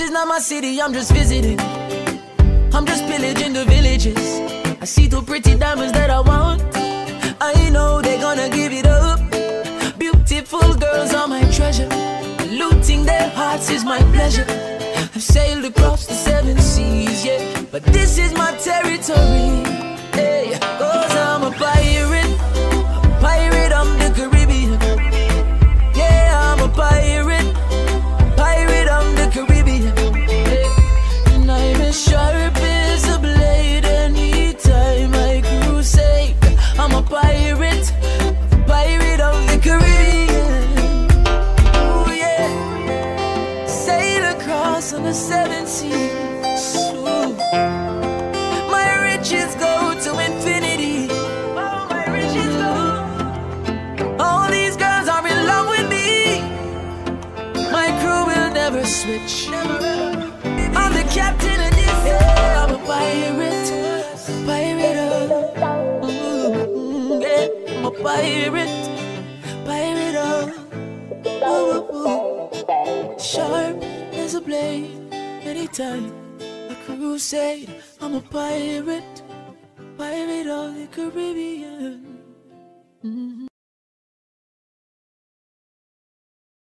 of my city, I'm just visiting. I'm just pillaging the villages. I see two pretty diamonds that I want. I know they're gonna give it up. Beautiful girls are my treasure. Looting their hearts is my pleasure. I've sailed across the seven seas, yeah. But this is my territory. On the seven seas. Ooh. My riches go to infinity. Oh, my riches go. All these girls are in love with me. My crew will never switch. I'm the captain of this. Yeah, I'm a pirate. Pirate of. Mm, yeah, I'm a pirate. Pirate of. as a blade, anytime. A crusade, I'm a pirate, pirate of the Caribbean. Mm -hmm.